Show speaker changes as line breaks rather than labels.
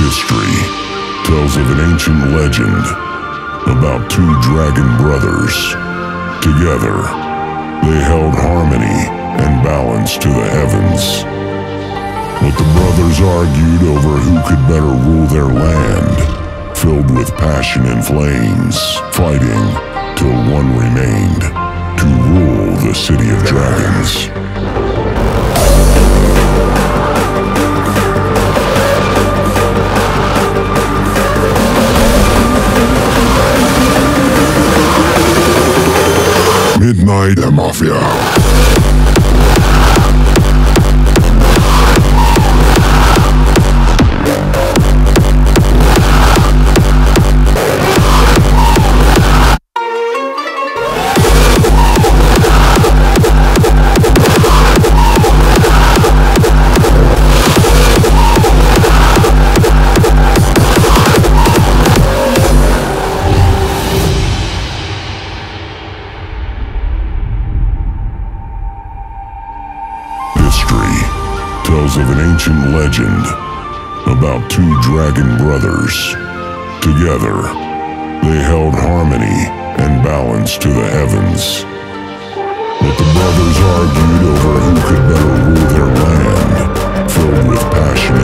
History tells of an ancient legend about two dragon brothers. Together, they held harmony and balance to the heavens. But the brothers argued over who could better rule their land, filled with passion and flames, fighting till one remained to rule the city of dragons. Midnight Mafia. Of an ancient legend about two dragon brothers. Together, they held harmony and balance to the heavens. But the brothers argued over who could better rule their land, filled with passion